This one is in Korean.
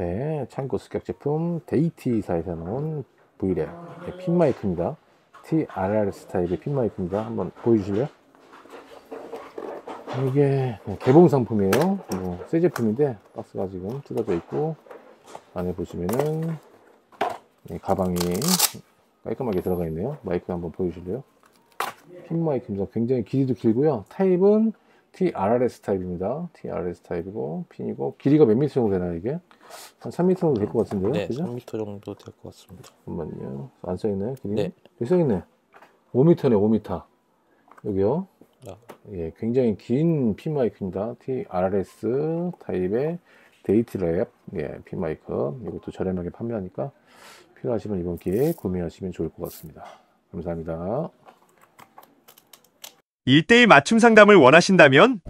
네, 창고 습격 제품 Deity사에서 나온 V.Lav 네, 핀 마이크입니다. TRRS 타입의 핀 마이크입니다. 한번 보여주실래요? 이게 개봉 상품이에요. 뭐, 새 제품인데 박스가 지금 뜯어져 있고 안에 보시면은 이 가방이 깔끔하게 들어가 있네요. 마이크 한번 보여주실래요? 핀 마이크입니다. 굉장히 길이도 길고요. 타입은 TRRS 타입입니다. TRRS 타입이고 핀이고 길이가 몇 미터 정도 되나요 이게? 한 3m 정도 될 것 같은데요. 네, 그죠? 3m 정도 될 것 같습니다. 잠깐만요. 안 써있나요? 길이? 네. 여기 써있네. 5m네, 5m. 여기요. 아. 예, 굉장히 긴 핀 마이크입니다. TRS 타입의 Deity Lav 예, 핀 마이크. 이것도 저렴하게 판매하니까 필요하시면 이번 기회에 구매하시면 좋을 것 같습니다. 감사합니다. 1대1 맞춤 상담을 원하신다면